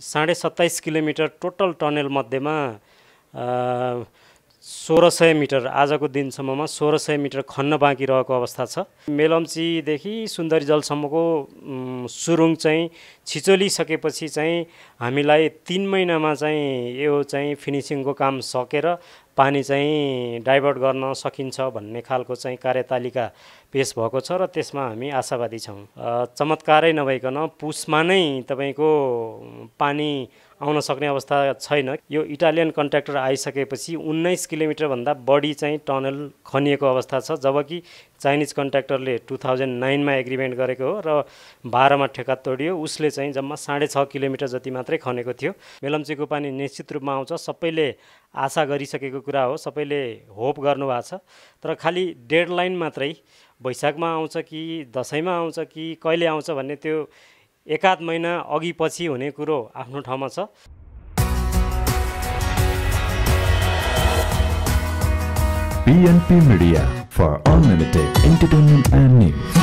साढे सत्ताइस kilometre total tunnel मध्येमा सोह्र सय मिटर आजको दिनसम्ममा सोह्र सय मिटर खन्न बाँकी रहेको अवस्था छ। मेलम्चीदेखि सुन्दरी जलसम्मको सुरुङ चाहिँ छिचोलिसकेपछि चाहिँ हामीलाई तिन महिनामा चाहिँ यो चाहिँ फिनिसिङको काम सकेर पानी चाहिँ डाइभर्ट गर्न सकिन्छ भन्ने खालको चाहिँ कार्यतालिका पेस भएको छ र त्यसमा हामी आशावादी छौँ। चमत्कारै नभइकन पुसमा नै तपाईँको पानी आउन सक्ने अवस्था छैन। यो इटालियन कन्ट्र्याक्टर आइसकेपछि उन्नाइस किलोमिटरभन्दा बढी चाहिँ टनल खनिएको अवस्था छ जबकि चाइनिज कन्ट्र्याक्टरले टु थाउजन्ड नाइनमा एग्रिमेन्ट गरेको हो र बाह्रमा ठेक्का तोडियो। उसले चाहिँ जम्मा साढे छ किलोमिटर जति मात्रै खनेको थियो। मेलम्चीको पानी निश्चित रूपमा आउँछ। सबैले आशा गरिसकेको कुरा हो। सबैले होप गर्नुभएको छ। तर खालि डेडलाइन मात्रै वैशाखमा आउँछ कि दसैँमा आउँछ कि कहिले आउँछ भन्ने त्यो एकाध महिना अघि पछि हुने कुरो आफ्नो ठाउँमा छ। PNP Media for unlimited entertainment and news.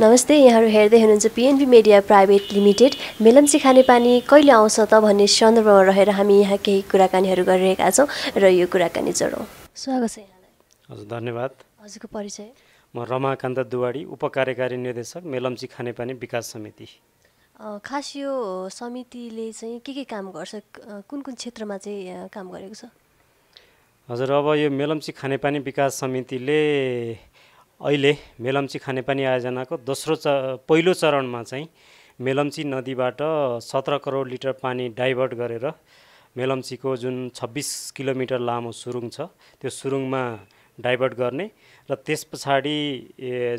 नमस्ते यहाँहरू हेर्दै हुनुहुन्छ PNP media private limited Melamchi खानेपानी कहिले आउँछ त भन्ने सन्दर्भमा रहेर हामी यहाँ केही कुराकानीहरू गरिरहेका छौँ र यो कुराकानी जोडौँ। स्वागत छ यहाँलाई। हजुर धन्यवाद। हजुरको परिचय। म रमाकान्त दुवाडी उपकार्यकारी निर्देशक मेलम्ची खानेपानी विकास समिति। खास यो समितिले चाहिँ के के काम गर्छ? कुन कुन क्षेत्रमा चाहिँ काम गरेको छ? हजुर अब यो मेलम्ची खानेपानी विकास समितिले अहिले मेलम्ची खानेपानी आयोजनाको दोस्रो च पहिलो चरणमा चाहिँ मेलम्ची नदीबाट सत्र करोड लिटर पानी डाइभर्ट गरेर मेलम्चीको जुन छब्बिस किलोमिटर लामो सुरुङ छ त्यो सुरुङमा डाइभर्ट गर्ने र त्यस पछाडि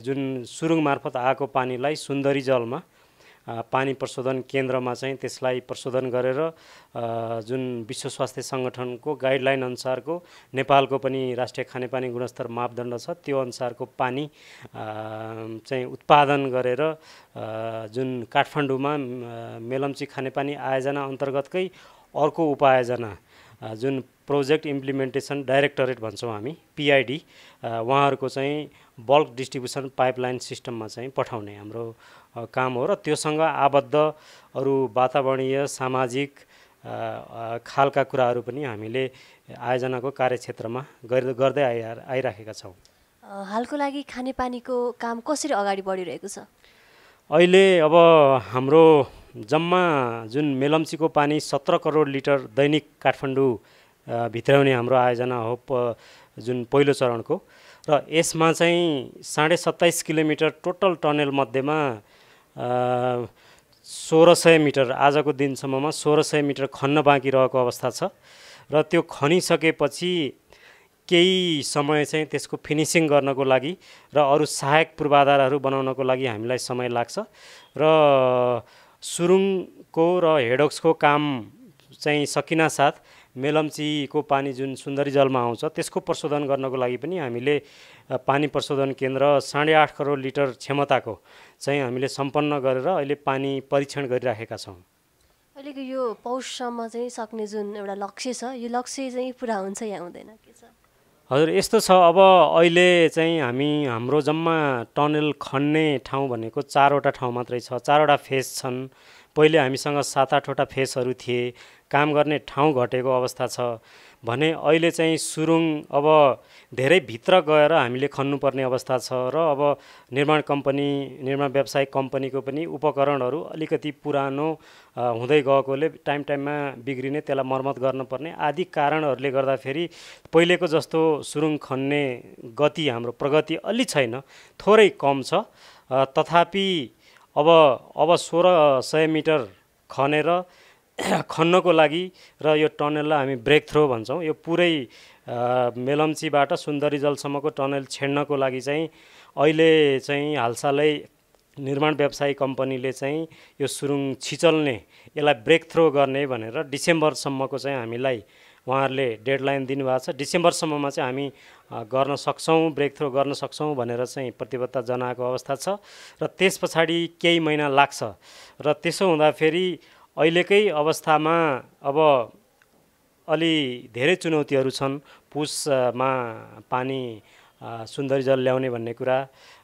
जुन सुरुङ मार्फत आएको पानीलाई सुन्दरी जलमा पानी प्रशोधन केन्द्रमा चाहिँ त्यसलाई प्रशोधन गरेर जुन विश्व स्वास्थ्य सङ्गठनको गाइडलाइन अनुसारको नेपालको पनि राष्ट्रिय खानेपानी गुणस्तर मापदण्ड छ त्यो अनुसारको पानी चाहिँ उत्पादन गरेर जुन काठमाडौँमा मेलम्ची खानेपानी आयोजना अन्तर्गतकै अर्को उपायोजना जुन प्रोजेक्ट इम्प्लिमेन्टेसन डाइरेक्टरेट भन्छौँ हामी पिआइडी उहाँहरूको चाहिँ बल्क डिस्ट्रिब्युसन पाइपलाइन सिस्टममा चाहिँ पठाउने हाम्रो काम हो र त्योसँग आबद्ध अरू वातावरणीय सामाजिक खालका कुराहरू पनि हामीले आयोजनाको कार्यक्षेत्रमा गर्दै आइ आइराखेका छौँ। हालको लागि खानेपानीको काम कसरी अगाडि बढिरहेको छ? अहिले अब हाम्रो जम्मा जुन मेलम्चीको पानी सत्र करोड लिटर दैनिक काठमाडौँ भित्राउने हाम्रो आयोजना हो प जुन पहिलो चरणको र यसमा चाहिँ साढे सत्ताइस किलोमिटर टोटल टनेल मध्येमा सोह्र सय मिटर आजको दिनसम्ममा सोह्र सय मिटर खन्न बाँकी रहेको अवस्था छ। र त्यो खनिसकेपछि केही समय चाहिँ त्यसको फिनिसिङ गर्नको लागि र अरू सहायक पूर्वाधारहरू बनाउनको लागि हामीलाई समय लाग्छ। र सुरुङको र हेडोक्सको काम चाहिँ सकिनासाथ मेलम्चीको पानी जुन सुन्दरी जलमा आउँछ त्यसको प्रशोधन गर्नको लागि पनि हामीले पानी प्रशोधन केन्द्र साढे आठ करोड लिटर क्षमताको चाहिँ हामीले सम्पन्न गरेर अहिले पानी परीक्षण गरिराखेका छौँ। अहिलेको यो पौषसम्म चाहिँ सक्ने जुन एउटा लक्ष्य छ यो लक्ष्य चाहिँ पुरा हुन्छ या हुँदैन के छ? हजुर यस्तो छ अब अहिले चाहिँ हामी हाम्रो जम्मा टनेल खन्ने ठाउँ भनेको चारवटा ठाउँ मात्रै छ चारवटा फेस छन्। पहिले हामीसँग सात आठवटा फेसहरू थिए काम गर्ने ठाउँ घटेको अवस्था छ भने अहिले चाहिँ सुरुङ अब धेरै भित्र गएर हामीले खन्नुपर्ने अवस्था छ र अब निर्माण कम्पनी निर्माण व्यावसायिक कम्पनीको पनि उपकरणहरू अलिकति पुरानो हुँदै गएकोले टाइम टाइममा बिग्रिने त्यसलाई मर्मत गर्नुपर्ने आदि कारणहरूले गर्दाखेरि पहिलेको जस्तो सुरुङ खन्ने गति हाम्रो प्रगति अलि छैन थोरै कम छ। तथापि अब अब सोह्र सय मिटर खनेर खन्नको लागि र यो टनललाई हामी ब्रेक थ्रो भन्छौँ। यो पुरै मेलम्चीबाट सुन्दरी जलसम्मको टनल छेड्नको लागि चाहिँ अहिले चाहिँ हालसालै निर्माण व्यवसायी कम्पनीले चाहिँ यो सुरुङ छिचल्ने यसलाई ब्रेक थ्रो गर्ने भनेर डिसेम्बरसम्मको चाहिँ हामीलाई उहाँहरूले डेडलाइन दिनुभएको छ। डिसेम्बरसम्ममा चाहिँ हामी गर्न सक्छौँ ब्रेक थ्रो गर्न सक्छौँ भनेर चाहिँ प्रतिबद्धता जनाएको अवस्था छ र त्यस पछाडि केही महिना लाग्छ र त्यसो हुँदाखेरि अहिलेकै अवस्थामा अब अलि धेरै चुनौतीहरू छन्। पुसमा पानी सुन्दरी जल ल्याउने भन्ने कुरा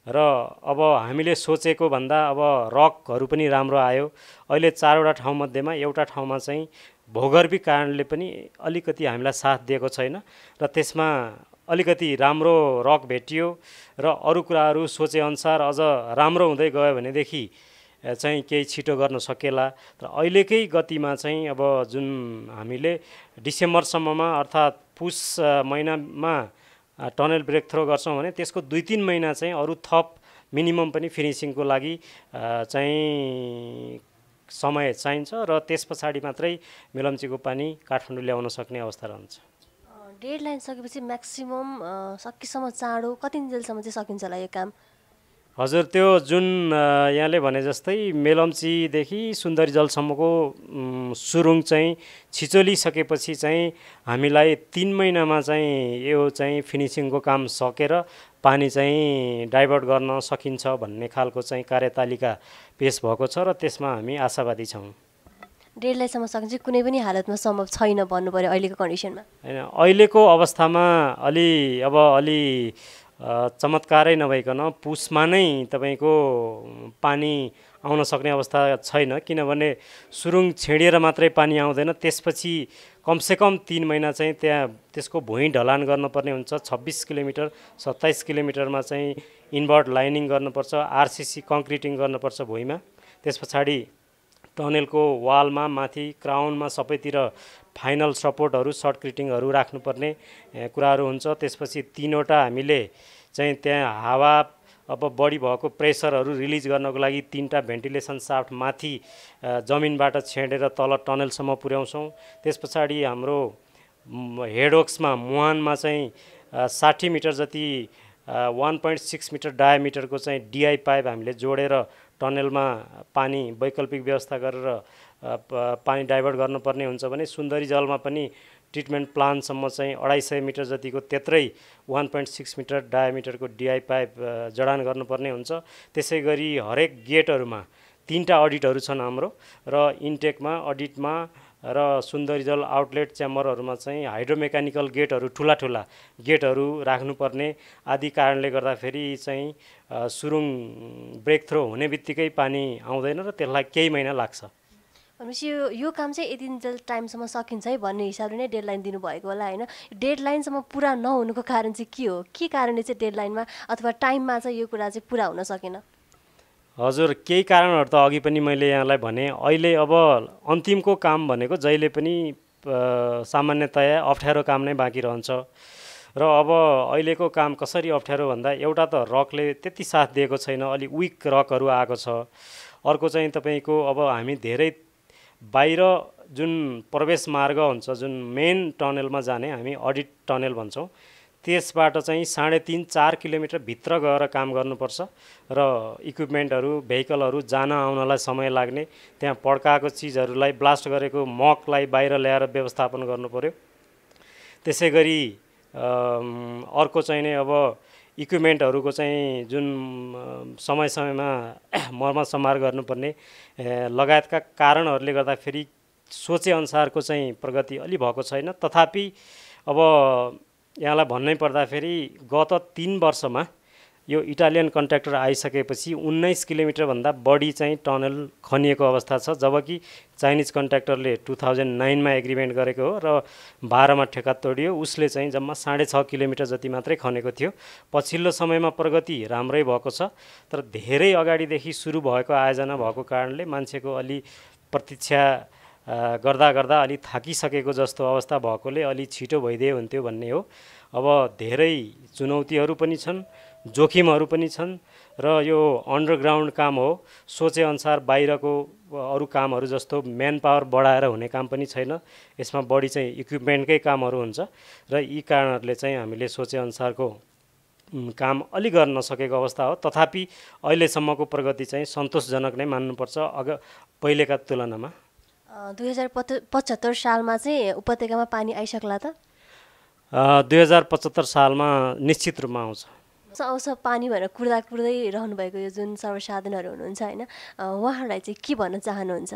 र अब हामीले सोचेको भन्दा अब रकहरू पनि राम्रो आयो। अहिले चारवटा ठाउँमध्येमा एउटा ठाउँमा चाहिँ भूगर्भिक कारणले पनि अलिकति हामीलाई साथ दिएको छैन र त्यसमा अलिकति राम्रो रक भेटियो र अरू कुराहरू सोचेअनुसार अझ राम्रो हुँदै गयो भनेदेखि चाहिँ केही छिटो गर्न सकेला र अहिलेकै गतिमा चाहिँ अब जुन हामीले डिसेम्बरसम्ममा अर्थात् पुस महिनामा टनल ब्रेक थ्रो गर्छौँ भने त्यसको दुई तिन महिना चाहिँ अरू थप मिनिमम पनि फिनिसिङको लागि चाहिँ समय चाहिन्छ र त्यस पछाडि मात्रै मेलम्चीको पानी काठमाडौँ ल्याउन सक्ने अवस्था रहन्छ। डेड लाइन सकेपछि म्याक्सिमम् सकेसम्म चाँडो कति जेलसम्म चाहिँ सकिन्छ होला यो काम? हजुर त्यो जुन यहाँले भने जस्तै मेलम्चीदेखि सुन्दरी जलसम्मको सुरुङ चाहिँ छिचोलिसकेपछि चाहिँ हामीलाई तिन महिनामा चाहिँ यो चाहिँ फिनिसिङको काम सकेर पानी चाहिँ डाइभर्ट गर्न सकिन्छ भन्ने खालको चाहिँ कार्यतालिका पेस भएको छ र त्यसमा हामी आशावादी छौँ। डेढ सकिन्छ कुनै पनि हालतमा सम्भव छैन भन्नु पऱ्यो अहिलेको कन्डिसनमा। होइन अहिलेको अवस्थामा अलि अब अलि चमत्कारै नभइकन पुसमा नै तपाईँको पानी आउन सक्ने अवस्था छैन किनभने सुरुङ छेडिएर मात्रै पानी आउँदैन त्यसपछि कमसेकम तिन महिना चाहिँ त्यहाँ त्यसको भुइँ ढलान गर्नुपर्ने हुन्छ। छब्बिस किलोमिटर सत्ताइस किलोमिटरमा चाहिँ इन्भर्ट लाइनिङ गर्नुपर्छ आरसिसी कङ्क्रिटिङ गर्नुपर्छ भुइँमा। त्यस पछाडि टनेलको वालमा माथि क्राउनमा सबैतिर फाइनल सपोर्टहरू सर्ट क्रिटिङहरू राख्नुपर्ने कुराहरू हुन्छ। त्यसपछि तिनवटा हामीले चाहिँ त्यहाँ हावा अब बढी भएको प्रेसरहरू रिलिज गर्नको लागि तिनवटा भेन्टिलेसन साफ्ट माथि जमिनबाट छेडेर तल टनलसम्म पुर्याउँछौँ। त्यस पछाडि हाम्रो हेडवर्क्समा मुहानमा चाहिँ साठी मिटर जति वान पोइन्ट सिक्स मिटर डायामिटरको चाहिँ डिआई पाइप हामीले जोडेर टनेलमा पानी वैकल्पिक व्यवस्था गरेर पानी डाइभर्ट गर्नुपर्ने हुन्छ भने सुन्दरी जलमा पनि ट्रिटमेन्ट प्लानसम्म चाहिँ अढाई सय मिटर जतिको त्यत्रै वान पोइन्ट सिक्स मिटर डायामिटरको डिआई पाइप जडान गर्नुपर्ने हुन्छ। त्यसै गरी हरेक गेटहरूमा तिनवटा अडिटहरू छन् हाम्रो र इन्टेकमा अडिटमा र सुन्दरी जल आउटलेट च्याम्बरहरूमा चाहिँ हाइड्रोमेकानिकल गेटहरू ठुला ठुला गेटहरू राख्नुपर्ने। आदि कारणले गर्दाखेरि चाहिँ सुरुङ ब्रेक थ्रो हुने बित्तिकै पानी आउँदैन र त्यसलाई केही महिना लाग्छ। भनेपछि यो यो काम चाहिँ यति जल टाइमसम्म सकिन्छ है भन्ने हिसाबले नै डेडलाइन दिनुभएको होला होइन? डेडलाइनसम्म पुरा नहुनुको कारण चाहिँ के हो? के कारणले चाहिँ डेडलाइनमा अथवा टाइममा चाहिँ यो कुरा चाहिँ पुरा हुन सकेन? हजुर केही कारणहरू त अघि पनि मैले यहाँलाई भने अहिले अब अन्तिमको काम भनेको जहिले पनि सामान्यतया अप्ठ्यारो काम नै बाँकी रहन्छ। र अब अहिलेको काम कसरी अप्ठ्यारो भन्दा एउटा त रकले त्यति साथ दिएको छैन अलिक विक रकहरू आएको छ। अर्को चाहिँ तपाईँको अब हामी धेरै बाहिर जुन प्रवेश मार्ग हुन्छ जुन मेन टनेलमा जाने हामी अडिट टनेल भन्छौँ। त्यसबाट चाहिँ साढे तिन चार किलोमिटर भित्र गएर काम गर्नुपर्छ र इक्विपमेन्टहरू भेहिकलहरू जान आउनलाई समय लाग्ने त्यहाँ पड्काएको चिजहरूलाई ब्लास्ट गरेको मकलाई बाहिर ल्याएर व्यवस्थापन गर्नु पऱ्यो त्यसै गरी अर्को चाहिँ नै अब इक्विपमेन्टहरूको चाहिँ जुन समय समयमा मर्मत सम्हार गर्नुपर्ने लगायतका कारणहरूले गर्दाखेरि सोचेअनुसारको चाहिँ प्रगति अलि भएको छैन। तथापि अब यहाँलाई भन्नै पर्दाखेरि गत तिन वर्षमा यो इटालियन कन्ट्र्याक्टर आइसकेपछि उन्नाइस किलोमिटरभन्दा बढी चाहिँ टनल खनिएको अवस्था छ जबकि चाइनिज कन्ट्र्याक्टरले टु थाउजन्ड नाइनमा एग्रिमेन्ट गरेको हो र बाह्रमा ठेक्का तोडियो। उसले चाहिँ जम्मा साढे छ किलोमिटर जति मात्रै खनेको थियो। पछिल्लो समयमा प्रगति राम्रै भएको छ तर धेरै अगाडिदेखि सुरु भएको आयोजना भएको कारणले मान्छेको अलि प्रतीक्षा गर्दा गर्दा अलि थाकिसकेको जस्तो अवस्था भएकोले अलि छिटो भइदिए हुन्थ्यो भन्ने हो। अब धेरै चुनौतीहरू पनि छन्। जोखिमहरू पनि छन् र यो अन्डरग्राउन्ड काम हो। सोचेअनुसार बाहिरको अरू कामहरू जस्तो म्यान पावर बढाएर हुने काम पनि छैन। यसमा बढी चाहिँ इक्विपमेन्टकै कामहरू हुन्छ र यी कारणहरूले चाहिँ हामीले सोचेअनुसारको काम अलि गर्न नसकेको अवस्था हो। तथापि अहिलेसम्मको प्रगति चाहिँ सन्तोषजनक नै मान्नुपर्छ अग पहिलेका तुलनामा। दुई हजार पचहत्तर सालमा चाहिँ उपत्यकामा पानी आइसक्ला त? दुई हजार पचहत्तर सालमा निश्चित रूपमा आउँछ। आउँछ पानी भनेर कुर्दा कुर्दै रहनुभएको यो जुन सर्वसाधनहरू हुनुहुन्छ होइन उहाँहरूलाई चाहिँ के भन्न चाहनुहुन्छ?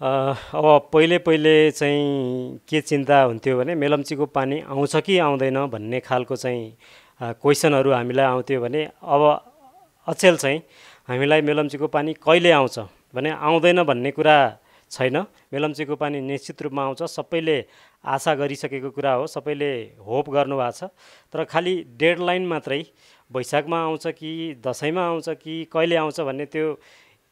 अब पहिले पहिले चाहिँ के चिन्ता हुन्थ्यो भने मेलम्चीको पानी आउँछ कि आउँदैन भन्ने खालको चाहिँ क्वेसनहरू हामीलाई आउँथ्यो भने अब अचेल चाहिँ हामीलाई मेलम्चीको पानी कहिले आउँछ भने आउँदैन भन्ने कुरा छैन। मेलम्चीको पानी निश्चित रूपमा आउँछ। सबैले आशा गरिसकेको कुरा हो। सबैले होप गर्नुभएको छ। तर खालि डेडलाइन मात्रै वैशाखमा आउँछ कि दसैँमा आउँछ कि कहिले आउँछ भन्ने त्यो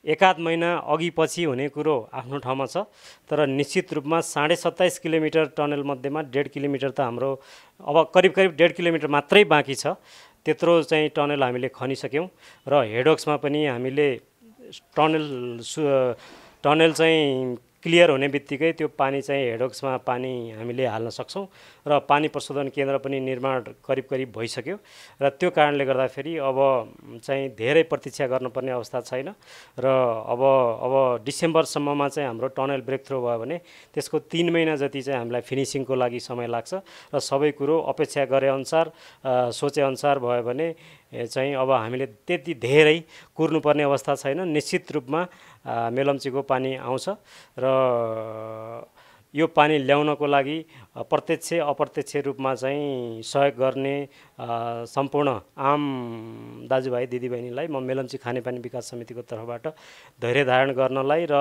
एकाध महिना अघि पछि हुने कुरो आफ्नो ठाउँमा छ। तर निश्चित रूपमा साढे सत्ताइस किलोमिटर टनलमध्येमा डेढ किलोमिटर त हाम्रो अब करिब करिब डेढ किलोमिटर मात्रै बाँकी छ। त्यत्रो चाहिँ टनल हामीले खनिसक्यौँ। र हेडवर्क्समा पनि हामीले टनल सु टनल चाहिँ क्लियर हुने बित्तिकै त्यो पानी चाहिँ हेडवर्क्समा पानी हामीले हाल्न सक्छौँ र पानी प्रशोधन केन्द्र पनि निर्माण करिब करिब भइसक्यो र त्यो कारणले गर्दाखेरि अब चाहिँ धेरै प्रतीक्षा गर्नुपर्ने अवस्था छैन र अब अब डिसेम्बरसम्ममा चाहिँ हाम्रो टनल ब्रेक थ्रो भयो भने त्यसको तिन महिना जति चाहिँ हामीलाई फिनिसिङको लागि समय लाग्छ र सबै कुरो अपेक्षा गरेअनुसार सोचेअनुसार भयो भने चाहिँ अब हामीले त्यति धेरै कुर्नुपर्ने अवस्था छैन। निश्चित रूपमा मेलम्चीको पानी आउँछ र यो पानी ल्याउनको लागि प्रत्यक्ष अप्रत्यक्ष रूपमा चाहिँ सहयोग गर्ने सम्पूर्ण आम दाजुभाइ दिदीबहिनीलाई म मेलम्ची खानेपानी विकास समितिको तर्फबाट धैर्य धारण गर्नलाई र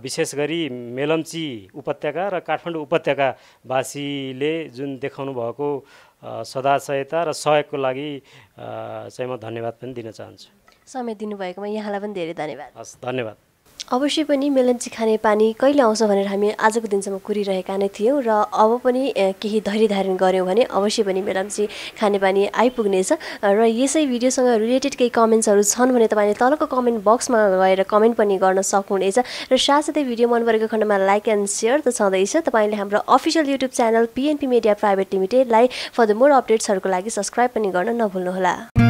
विशेष गरी मेलम्ची उपत्यका र काठमाडौँ उपत्यकावासीले जुन देखाउनु भएको सदाशयता र सहयोगको लागि चाहिँ म धन्यवाद पनि दिन चाहन्छु। समय दिनुभएकोमा यहाँलाई पनि धेरै धन्यवाद। हस् धन्यवाद। अवश्य पनि मेलम्ची खाने पानी कहिले आउँछ भनेर हामी आजको दिनसम्म कुरिरहेका नै थियौँ र अब पनि केही धैर्य धारण गऱ्यौँ भने अवश्य पनि मेलम्ची खानेपानी आइपुग्नेछ। र यसै भिडियोसँग रिलेटेड केही कमेन्ट्सहरू छन् भने तपाईँले तलको कमेन्ट बक्समा गएर कमेन्ट पनि गर्न सक्नुहुनेछ। र साथसाथै भिडियो मन परेको खण्डमा लाइक एन्ड सेयर त छँदैछ। तपाईँले हाम्रो official YouTube channel PNP Media Private लिमिटेडलाई for the more अपडेट्सहरूको लागि सब्सक्राइब पनि गर्न नभुल्नुहोला।